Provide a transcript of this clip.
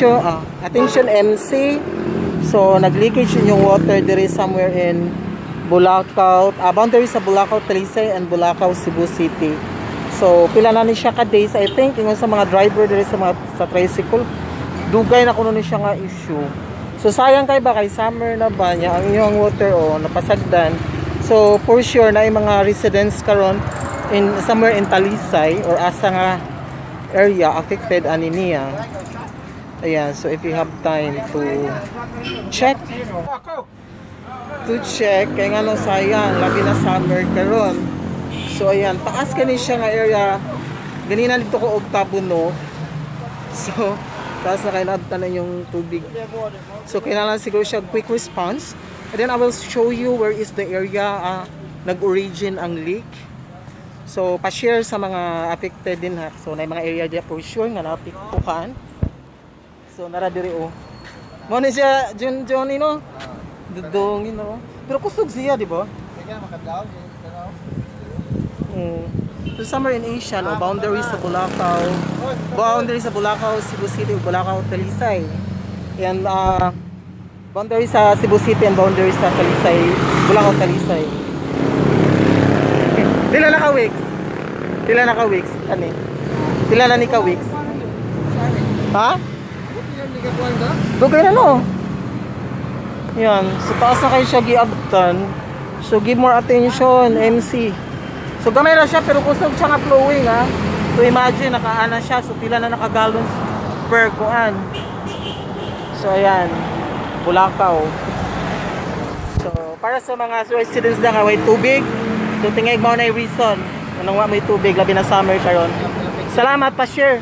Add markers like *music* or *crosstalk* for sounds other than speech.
attention, ah, attention MC. So, nag-leakage yun yung water there is somewhere in Bulacau, ah, boundary sa Bulacau, Talisay and Bulacau, Cebu City. So, pila na ni siya ka days, I think, yung sa mga driver there sa mga sa tricycle, dugay na kuno ni siya nga issue. So, sayang kay ba kay summer na ba niya ang iyong water o napasagdan. So, for sure na yung mga residents karon in somewhere in Talisay or asa nga area affected ani niya. Ayan, so if you have time to check to check kay nga no sayang labi na summer karon. So ayan, taas kani siya nga area. Ganina dito ko og tabuno. So taas na kayo na yung tubig. So kailangan siguro siya quick response. And then I will show you where is the area uh, nag-origin ang leak. So pa-share sa mga affected din ha. So na mga area diya for sure nga napiktukan. So nara diri o. Mo ni siya John John no. Dudong no. Pero kusog siya di ba? Mm. So somewhere in Asia, no, boundary sa Bulacau, boundary sa Bulacau, Cebu City, Bulacau, Talisay. And uh, boundary sa Cebu City and boundary sa Talisay, Bulacau, Talisay. *laughs* Pila na ka weeks? Pila na ka weeks? Ano eh? Pila na ni ka weeks? Ha? Dugay na no. Yan. So taas na kayo siya giabtan. So give more attention, MC. So gamay na siya pero kusog siya nga flowing ha. So imagine nakaana siya so pila na nakagallons per kuan. So ayan. Bulacau. So para sa mga residents na nga may tubig, so tingay mo na yung reason. Anong wa may tubig labi na summer karon. Salamat pa share.